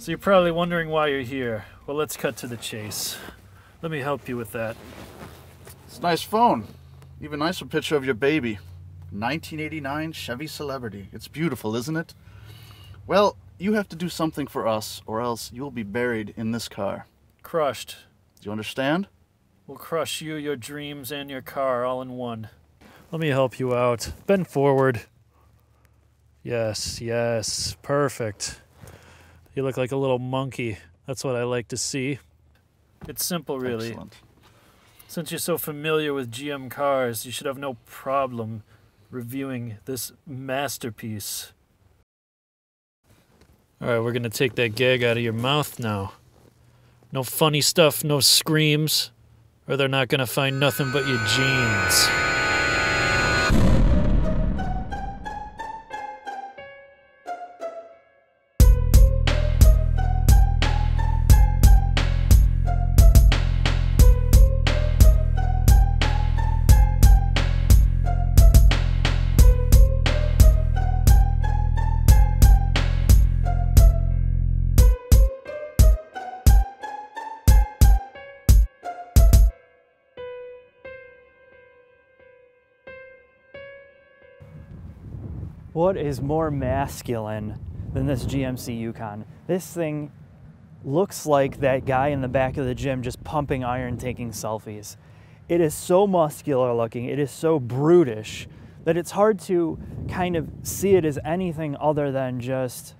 So you're probably wondering why you're here. Well, let's cut to the chase. Let me help you with that. It's a nice phone. Even nicer picture of your baby. 1989 Chevy Celebrity. It's beautiful, isn't it? Well, you have to do something for us, or else you'll be buried in this car. Crushed. Do you understand? We'll crush you, your dreams, and your car all in one. Let me help you out. Bend forward. Yes, yes, perfect. You look like a little monkey. That's what I like to see. It's simple, really. Excellent. Since you're so familiar with GM cars, you should have no problem reviewing this masterpiece. Alright, we're gonna take that gag out of your mouth now. No funny stuff, no screams, or they're not gonna find nothing but your jeans. What is more masculine than this GMC Yukon? This thing looks like that guy in the back of the gym just pumping iron taking selfies. It is so muscular looking, it is so brutish that it's hard to kind of see it as anything other than just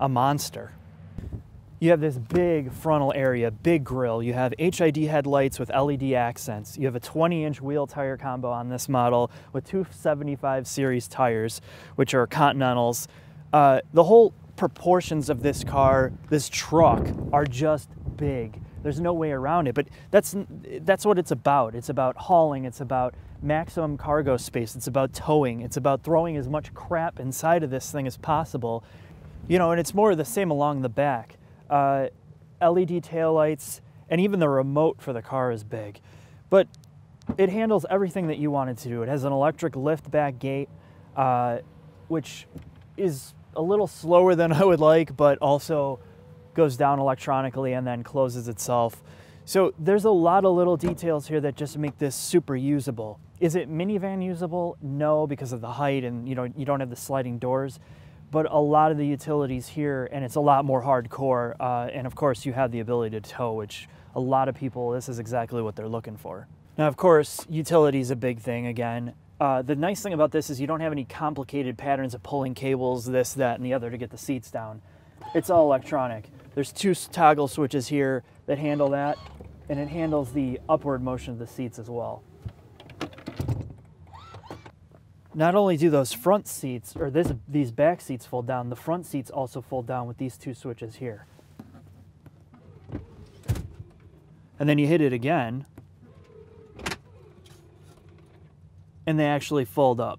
a monster. You have this big frontal area, big grille. You have HID headlights with LED accents. You have a 20 inch wheel tire combo on this model with 275 series tires, which are Continentals. Uh, the whole proportions of this car, this truck, are just big. There's no way around it, but that's that's what it's about. It's about hauling. It's about maximum cargo space. It's about towing. It's about throwing as much crap inside of this thing as possible. You know, and it's more of the same along the back uh, LED taillights, and even the remote for the car is big. But it handles everything that you want it to do. It has an electric lift back gate, uh, which is a little slower than I would like, but also goes down electronically and then closes itself. So there's a lot of little details here that just make this super usable. Is it minivan usable? No, because of the height and you know you don't have the sliding doors but a lot of the utilities here, and it's a lot more hardcore. Uh, and of course, you have the ability to tow, which a lot of people, this is exactly what they're looking for. Now, of course, utility is a big thing again. Uh, the nice thing about this is you don't have any complicated patterns of pulling cables, this, that, and the other to get the seats down. It's all electronic. There's two toggle switches here that handle that, and it handles the upward motion of the seats as well not only do those front seats or this these back seats fold down, the front seats also fold down with these two switches here. And then you hit it again, and they actually fold up,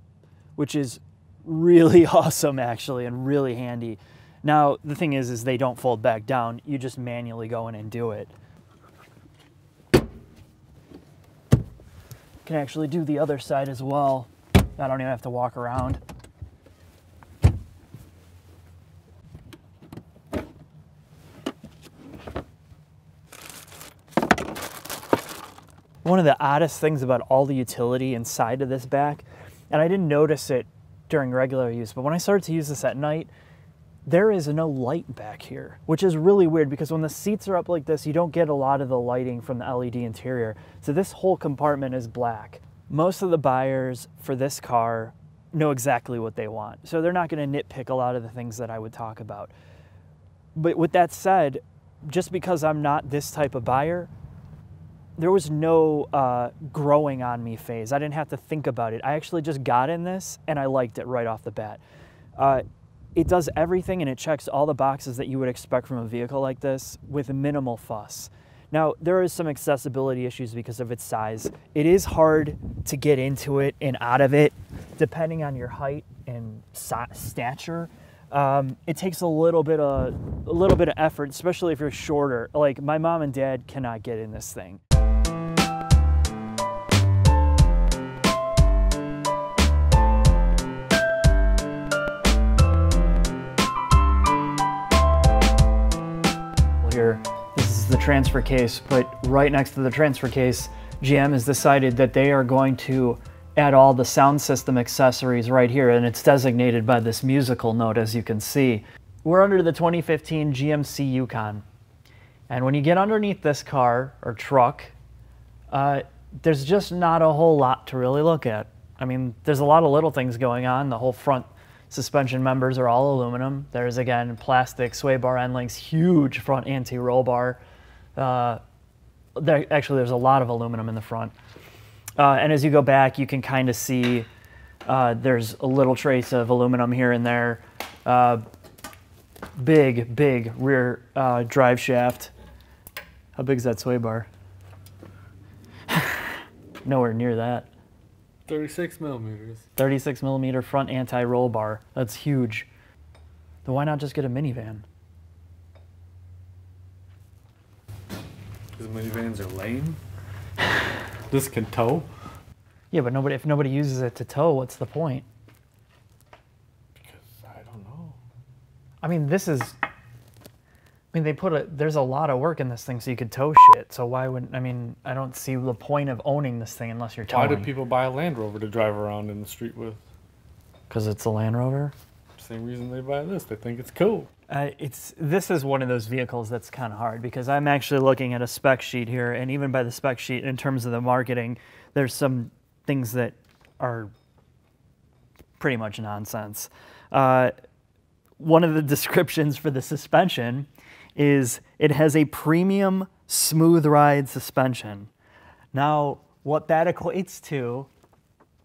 which is really awesome actually and really handy. Now, the thing is is they don't fold back down. You just manually go in and do it. Can actually do the other side as well. I don't even have to walk around. One of the oddest things about all the utility inside of this back, and I didn't notice it during regular use, but when I started to use this at night, there is no light back here, which is really weird because when the seats are up like this, you don't get a lot of the lighting from the LED interior. So this whole compartment is black most of the buyers for this car know exactly what they want. So they're not going to nitpick a lot of the things that I would talk about. But with that said, just because I'm not this type of buyer, there was no uh, growing on me phase. I didn't have to think about it. I actually just got in this and I liked it right off the bat. Uh, it does everything and it checks all the boxes that you would expect from a vehicle like this with minimal fuss. Now, there is some accessibility issues because of its size. It is hard to get into it and out of it, depending on your height and stature. Um, it takes a little bit of a little bit of effort, especially if you're shorter. Like my mom and dad cannot get in this thing. Transfer case, but right next to the transfer case, GM has decided that they are going to add all the sound system accessories right here, and it's designated by this musical note, as you can see. We're under the 2015 GMC Yukon. And when you get underneath this car or truck, uh, there's just not a whole lot to really look at. I mean, there's a lot of little things going on. The whole front suspension members are all aluminum. There's again plastic sway bar end links, huge front anti-roll bar. Uh, there, actually, there's a lot of aluminum in the front. Uh, and as you go back, you can kind of see uh, there's a little trace of aluminum here and there. Uh, big, big rear uh, drive shaft. How big is that sway bar? Nowhere near that. 36 millimeters. 36 millimeter front anti-roll bar. That's huge. Then why not just get a minivan? Because minivans are lame. this can tow. Yeah, but nobody if nobody uses it to tow, what's the point? Because I don't know. I mean, this is. I mean, they put a. There's a lot of work in this thing, so you could tow shit. So why would I mean? I don't see the point of owning this thing unless you're towing. Why do people buy a Land Rover to drive around in the street with? Because it's a Land Rover. Same reason they buy this. They think it's cool. Uh, it's this is one of those vehicles that's kind of hard because I'm actually looking at a spec sheet here, and even by the spec sheet, in terms of the marketing, there's some things that are pretty much nonsense. Uh, one of the descriptions for the suspension is it has a premium smooth ride suspension. Now, what that equates to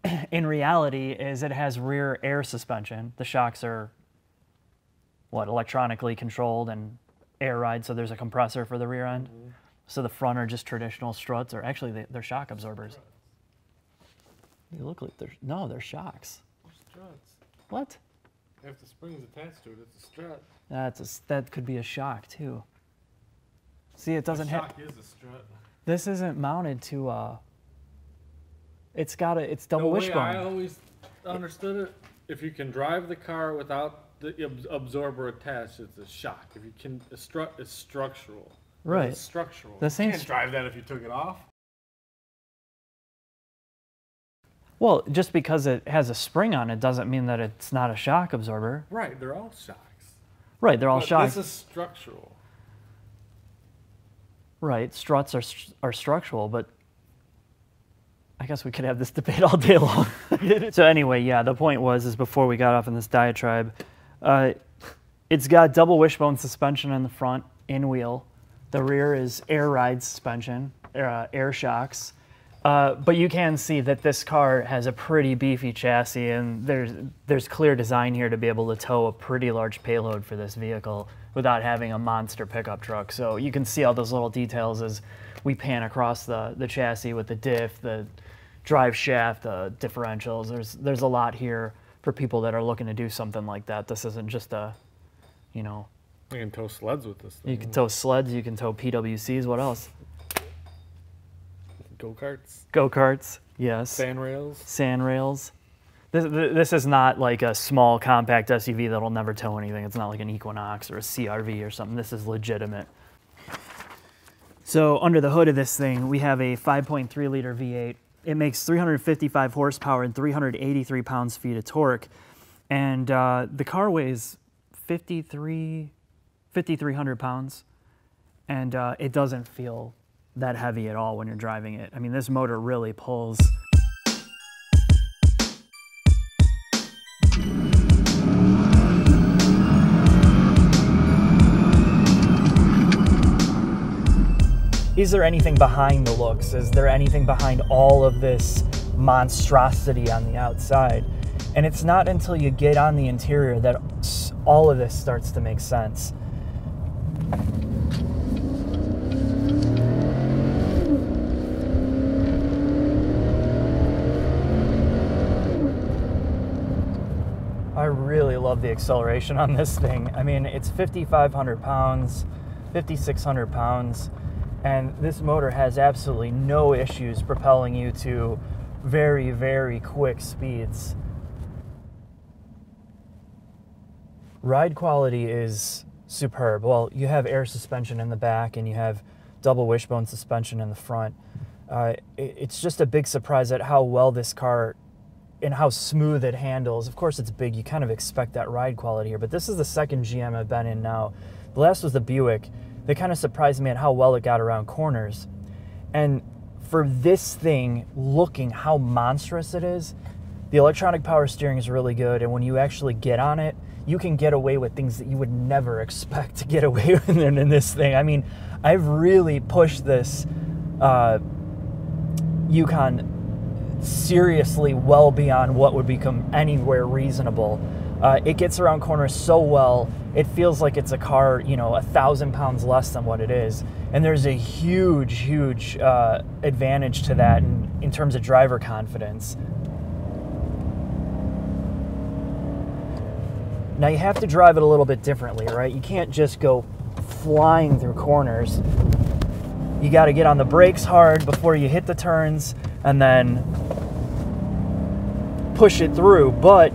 in reality is it has rear air suspension. The shocks are what electronically controlled and air ride, so there's a compressor for the rear end. So the front are just traditional struts, or actually they, they're shock absorbers. They look like they're no, they're shocks. Struts. What? If the spring's attached to it, it's a strut. That's a, that could be a shock too. See, it doesn't have. shock is a strut. This isn't mounted to. uh It's got a. It's double the way wishbone. I always understood it, if you can drive the car without the absorber attached, it's a shock. If you can, a strut is structural. Right. It's structural. The you same can't str- drive that if you took it off. Well, just because it has a spring on it doesn't mean that it's not a shock absorber. Right, they're all shocks. Right, they're all But shocks. This is structural. Right, struts are are structural, but I guess we could have this debate all day long. so anyway, yeah, the point was is before we got off in this diatribe, uh, it's got double wishbone suspension in the front, in wheel. The rear is air ride suspension, uh, air shocks. Uh, but you can see that this car has a pretty beefy chassis, and there's there's clear design here to be able to tow a pretty large payload for this vehicle without having a monster pickup truck. So you can see all those little details as we pan across the the chassis with the diff, the drive shaft, the differentials. There's there's a lot here for people that are looking to do something like that. This isn't just a, you know, You can tow sleds with this thing. you can tow sleds, you can tow PWCs. What else? Go karts, Go karts. Yes. fan rails. sand rails. This, this is not like a small compact SUV that'll never tow anything. It's not like an Equinox or a CRV or something. This is legitimate. So under the hood of this thing, we have a 5.3 liter V8. It makes 355 horsepower and 383 pounds feet of torque. And uh, the car weighs 53, 5,300 pounds. And uh, it doesn't feel that heavy at all when you're driving it. I mean, this motor really pulls. Is there anything behind the looks? Is there anything behind all of this monstrosity on the outside? And it's not until you get on the interior that all of this starts to make sense. I really love the acceleration on this thing. I mean, it's 5,500 pounds, 5,600 pounds, and this motor has absolutely no issues propelling you to very, very quick speeds. Ride quality is superb. Well, you have air suspension in the back and you have double wishbone suspension in the front. Uh, it, it's just a big surprise at how well this car and how smooth it handles. Of course, it's big. You kind of expect that ride quality here, but this is the second GM I've been in now. The last was the Buick. They kind of surprised me at how well it got around corners. And for this thing, looking how monstrous it is, the electronic power steering is really good. And when you actually get on it, you can get away with things that you would never expect to get away with in, in this thing. I mean, I've really pushed this uh, Yukon seriously well beyond what would become anywhere reasonable. Uh, it gets around corners so well, it feels like it's a car, you know, a thousand pounds less than what it is. And there's a huge, huge uh, advantage to that in, in terms of driver confidence. Now you have to drive it a little bit differently, right? You can't just go flying through corners. You got to get on the brakes hard before you hit the turns and then push it through. But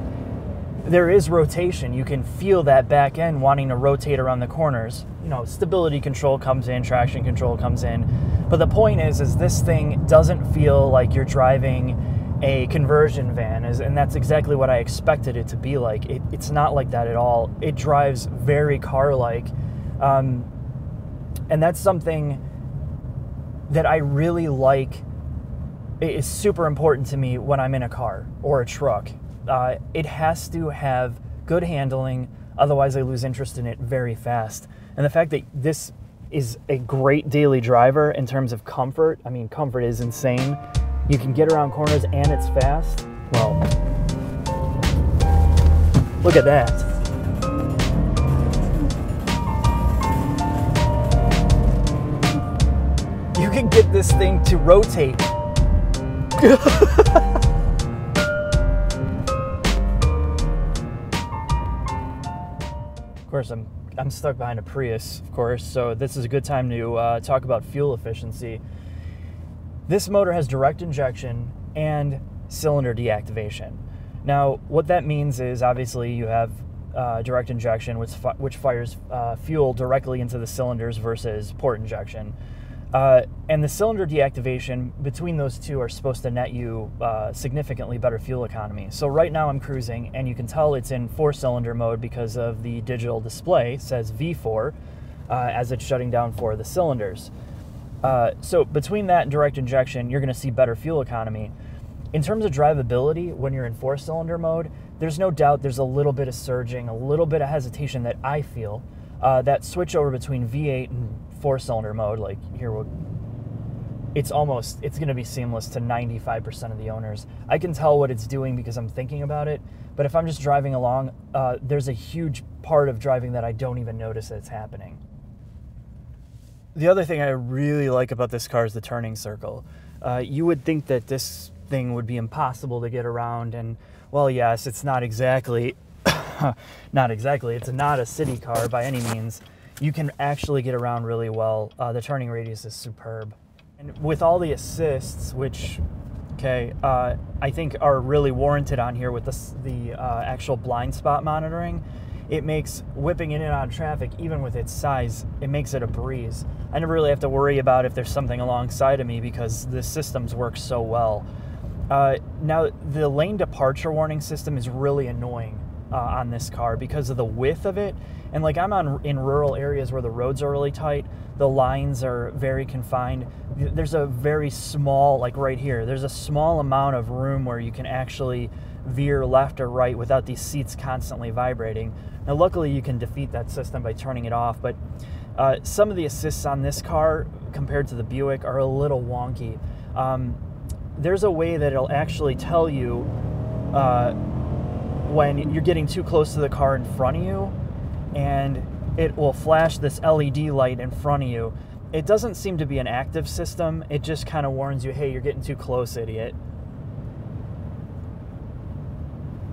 there is rotation. You can feel that back end wanting to rotate around the corners. You know, stability control comes in, traction control comes in. But the point is, is this thing doesn't feel like you're driving a conversion van, and that's exactly what I expected it to be like. It, it's not like that at all. It drives very car-like, um, and that's something that I really like. It is super important to me when I'm in a car or a truck. Uh, it has to have good handling, otherwise I lose interest in it very fast. And the fact that this is a great daily driver in terms of comfort. I mean, comfort is insane. You can get around corners and it's fast. Well, look at that. You can get this thing to rotate. of course, I'm I'm stuck behind a Prius, of course, so this is a good time to uh, talk about fuel efficiency. This motor has direct injection and cylinder deactivation. Now, what that means is obviously you have uh, direct injection, which, fi- which fires uh, fuel directly into the cylinders versus port injection. Uh, and the cylinder deactivation between those two are supposed to net you uh, significantly better fuel economy. So right now I'm cruising, and you can tell it's in four-cylinder mode because of the digital display it says V4 uh, as it's shutting down for the cylinders. Uh, so between that and direct injection, you're going to see better fuel economy. In terms of drivability, when you're in four-cylinder mode, there's no doubt there's a little bit of surging, a little bit of hesitation that I feel. Uh, that switch over between V8 and four cylinder mode, like here, we'll, it's almost it's going to be seamless to 95% of the owners. I can tell what it's doing because I'm thinking about it. But if I'm just driving along, uh, there's a huge part of driving that I don't even notice that it's happening. The other thing I really like about this car is the turning circle. Uh, you would think that this thing would be impossible to get around, and well, yes, it's not exactly, not exactly. It's not a city car by any means you can actually get around really well. Uh, the turning radius is superb. And with all the assists, which, okay, uh, I think are really warranted on here with the, the uh, actual blind spot monitoring, it makes whipping in and out of traffic, even with its size, it makes it a breeze. I never really have to worry about if there's something alongside of me because the systems work so well. Uh, now, the lane departure warning system is really annoying uh, on this car because of the width of it. And like I'm on in rural areas where the roads are really tight, the lines are very confined. There's a very small, like right here, there's a small amount of room where you can actually veer left or right without these seats constantly vibrating. Now, luckily, you can defeat that system by turning it off, but uh, some of the assists on this car compared to the Buick are a little wonky. Um, there's a way that it'll actually tell you uh, when you're getting too close to the car in front of you and it will flash this LED light in front of you. It doesn't seem to be an active system. It just kind of warns you, hey, you're getting too close, idiot.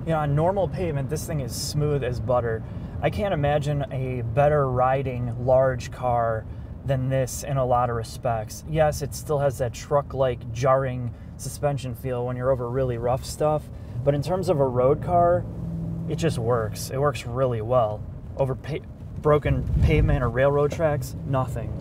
You know, on normal pavement, this thing is smooth as butter. I can't imagine a better riding large car than this in a lot of respects. Yes, it still has that truck like jarring suspension feel when you're over really rough stuff, but in terms of a road car, it just works. It works really well. Over pa- broken pavement or railroad tracks, nothing.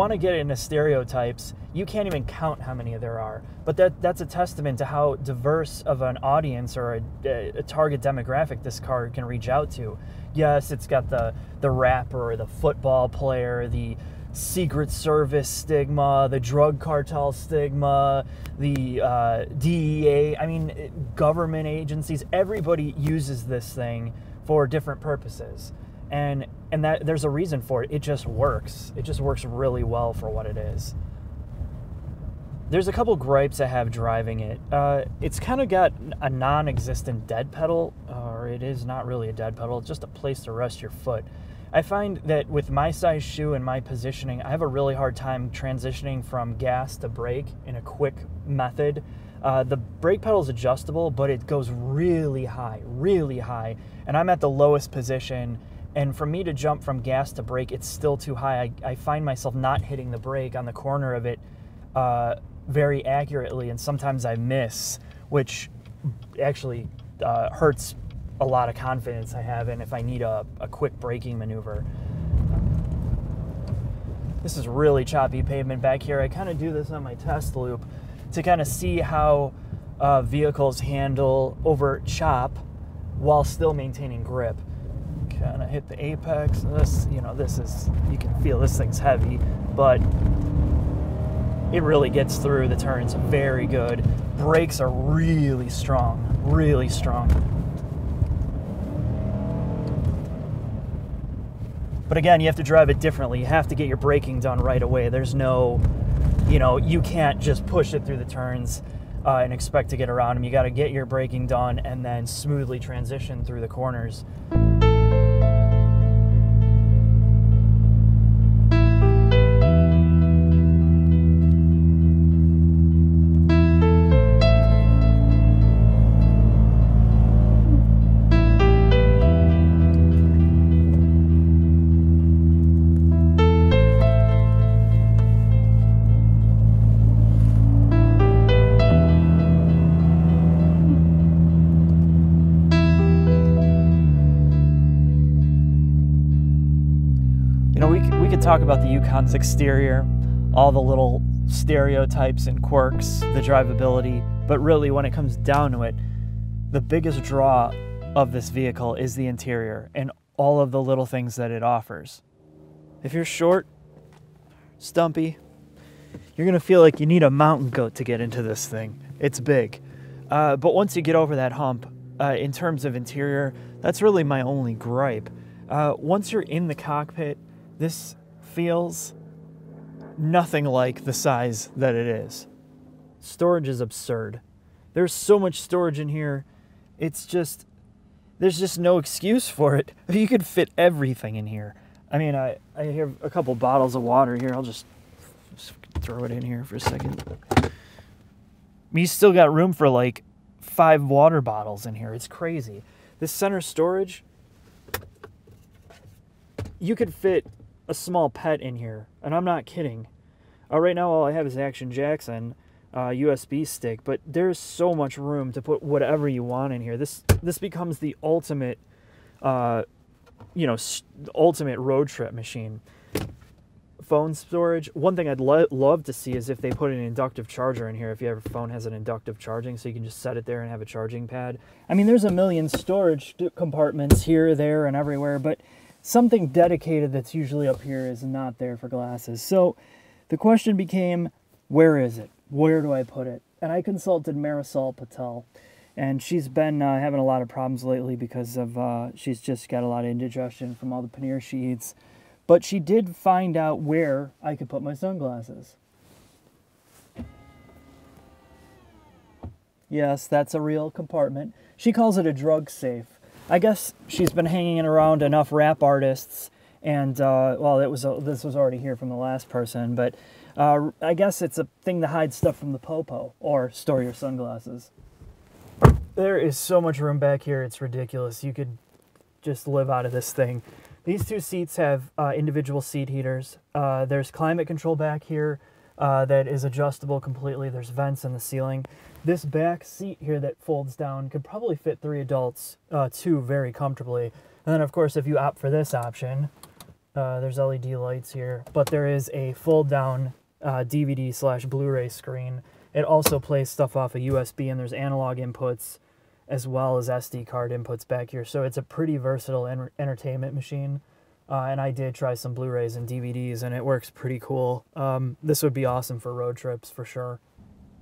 Want to get into stereotypes, you can't even count how many there are. But that that's a testament to how diverse of an audience or a, a target demographic this card can reach out to. Yes, it's got the the rapper, the football player, the Secret Service stigma, the drug cartel stigma, the uh, DEA. I mean, government agencies. Everybody uses this thing for different purposes, and and that there's a reason for it. It just works. It just works really well for what it is. There's a couple gripes I have driving it. Uh, it's kind of got a non-existent dead pedal, or it is not really a dead pedal. It's just a place to rest your foot. I find that with my size shoe and my positioning, I have a really hard time transitioning from gas to brake in a quick method. Uh, the brake pedal is adjustable, but it goes really high, really high, and I'm at the lowest position. And for me to jump from gas to brake, it's still too high. I, I find myself not hitting the brake on the corner of it uh, very accurately, and sometimes I miss, which actually uh, hurts a lot of confidence I have in if I need a, a quick braking maneuver. This is really choppy pavement back here. I kind of do this on my test loop to kind of see how uh, vehicles handle over chop while still maintaining grip. Kind of hit the apex. This, you know, this is, you can feel this thing's heavy, but it really gets through the turns very good. Brakes are really strong, really strong. But again, you have to drive it differently. You have to get your braking done right away. There's no, you know, you can't just push it through the turns uh, and expect to get around them. You got to get your braking done and then smoothly transition through the corners. Talk about the Yukon's exterior, all the little stereotypes and quirks, the drivability, but really, when it comes down to it, the biggest draw of this vehicle is the interior and all of the little things that it offers. If you're short, stumpy, you're gonna feel like you need a mountain goat to get into this thing. It's big. Uh, but once you get over that hump, uh, in terms of interior, that's really my only gripe. Uh, once you're in the cockpit, this feels nothing like the size that it is. Storage is absurd. There's so much storage in here. It's just, there's just no excuse for it. You could fit everything in here. I mean, I, I have a couple bottles of water here. I'll just, just throw it in here for a second. You still got room for like five water bottles in here. It's crazy. This center storage, you could fit a small pet in here, and I'm not kidding. Uh, right now, all I have is Action Jackson uh, USB stick, but there's so much room to put whatever you want in here. This this becomes the ultimate, uh, you know, ultimate road trip machine. Phone storage. One thing I'd lo- love to see is if they put an inductive charger in here. If your phone has an inductive charging, so you can just set it there and have a charging pad. I mean, there's a million storage compartments here, there, and everywhere, but something dedicated that's usually up here is not there for glasses. So the question became, where is it? Where do I put it? And I consulted Marisol Patel, and she's been uh, having a lot of problems lately because of uh, she's just got a lot of indigestion from all the paneer she eats. But she did find out where I could put my sunglasses. Yes, that's a real compartment. She calls it a drug safe. I guess she's been hanging around enough rap artists, and uh, well, it was uh, this was already here from the last person, but uh, I guess it's a thing to hide stuff from the popo or store your sunglasses. There is so much room back here; it's ridiculous. You could just live out of this thing. These two seats have uh, individual seat heaters. Uh, there's climate control back here. Uh, that is adjustable completely. There's vents in the ceiling. This back seat here that folds down could probably fit three adults, uh, two very comfortably. And then, of course, if you opt for this option, uh, there's LED lights here, but there is a fold down uh, DVD slash Blu-ray screen. It also plays stuff off a USB, and there's analog inputs as well as SD card inputs back here. So it's a pretty versatile en- entertainment machine. Uh, and I did try some Blu-rays and DVDs, and it works pretty cool. Um, this would be awesome for road trips for sure.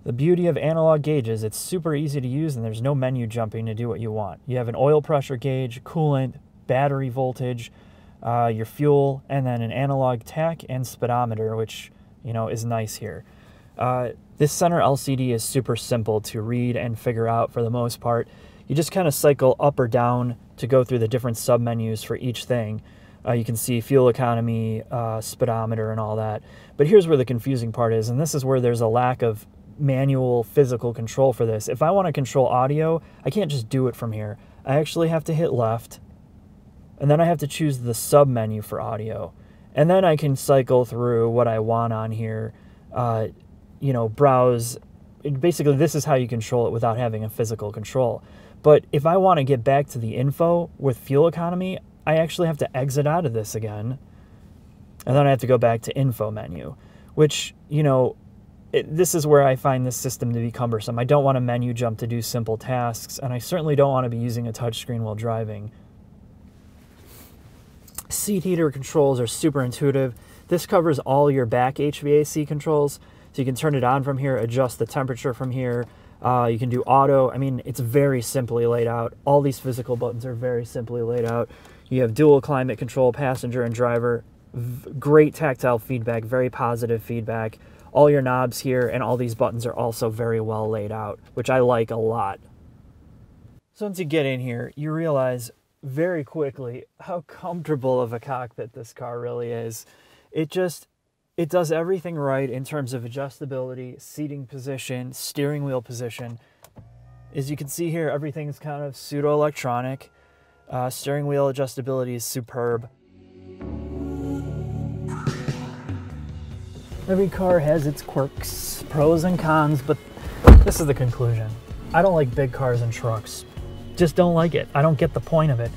The beauty of analog gauges, it's super easy to use, and there's no menu jumping to do what you want. You have an oil pressure gauge, coolant, battery voltage, uh, your fuel, and then an analog tach and speedometer, which you know is nice here. Uh, this center LCD is super simple to read and figure out for the most part. You just kind of cycle up or down to go through the different submenus for each thing. Uh, you can see fuel economy, uh, speedometer, and all that. But here's where the confusing part is, and this is where there's a lack of manual physical control for this. If I want to control audio, I can't just do it from here. I actually have to hit left, and then I have to choose the sub menu for audio. And then I can cycle through what I want on here, uh, you know, browse. Basically, this is how you control it without having a physical control. But if I want to get back to the info with fuel economy, I actually have to exit out of this again. And then I have to go back to info menu, which, you know, it, this is where I find this system to be cumbersome. I don't want a menu jump to do simple tasks, and I certainly don't want to be using a touchscreen while driving. Seat heater controls are super intuitive. This covers all your back HVAC controls, so you can turn it on from here, adjust the temperature from here. Uh, you can do auto. I mean, it's very simply laid out. All these physical buttons are very simply laid out. You have dual climate control, passenger and driver. Great tactile feedback, very positive feedback all your knobs here and all these buttons are also very well laid out, which I like a lot. So once you get in here, you realize very quickly how comfortable of a cockpit this car really is. It just it does everything right in terms of adjustability, seating position, steering wheel position. As you can see here, everything's kind of pseudo electronic. Uh, steering wheel adjustability is superb. Every car has its quirks, pros and cons, but this is the conclusion. I don't like big cars and trucks. Just don't like it. I don't get the point of it.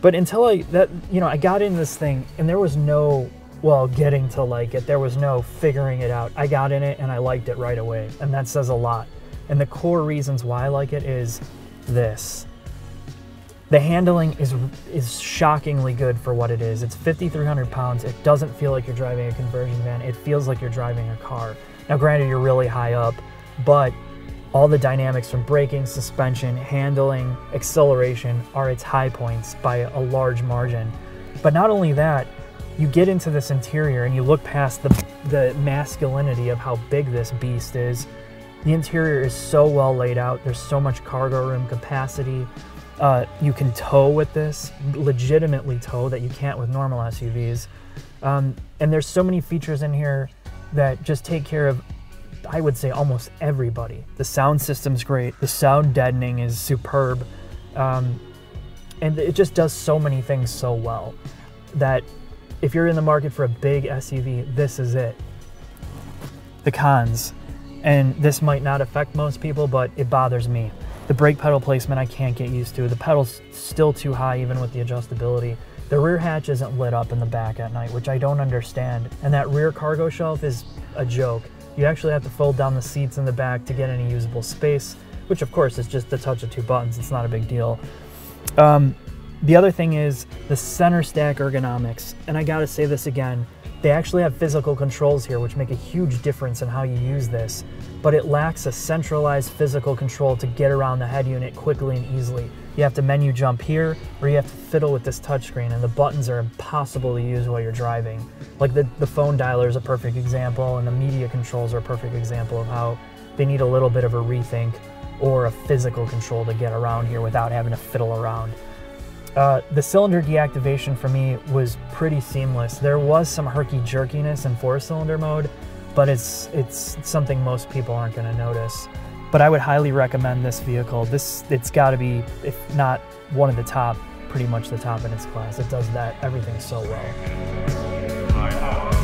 But until I that you know, I got in this thing and there was no well, getting to like it. There was no figuring it out. I got in it and I liked it right away. And that says a lot. And the core reasons why I like it is this. The handling is is shockingly good for what it is. It's 5,300 pounds. It doesn't feel like you're driving a conversion van. It feels like you're driving a car. Now, granted, you're really high up, but all the dynamics from braking, suspension, handling, acceleration are its high points by a large margin. But not only that, you get into this interior and you look past the, the masculinity of how big this beast is. The interior is so well laid out. There's so much cargo room capacity. Uh, you can tow with this, legitimately tow that you can't with normal SUVs. Um, and there's so many features in here that just take care of, I would say, almost everybody. The sound system's great. The sound deadening is superb. Um, and it just does so many things so well that if you're in the market for a big SUV, this is it. The cons, and this might not affect most people, but it bothers me. The brake pedal placement I can't get used to. The pedal's still too high even with the adjustability. The rear hatch isn't lit up in the back at night, which I don't understand. And that rear cargo shelf is a joke. You actually have to fold down the seats in the back to get any usable space, which of course is just the touch of two buttons. It's not a big deal. Um, the other thing is the center stack ergonomics. And I gotta say this again, they actually have physical controls here, which make a huge difference in how you use this, but it lacks a centralized physical control to get around the head unit quickly and easily. You have to menu jump here, or you have to fiddle with this touchscreen, and the buttons are impossible to use while you're driving. Like the, the phone dialer is a perfect example, and the media controls are a perfect example of how they need a little bit of a rethink or a physical control to get around here without having to fiddle around. Uh, the cylinder deactivation for me was pretty seamless. There was some herky jerkiness in four cylinder mode, but it's it's something most people aren't going to notice. But I would highly recommend this vehicle. This it's got to be, if not one of the top, pretty much the top in its class. It does that everything so well.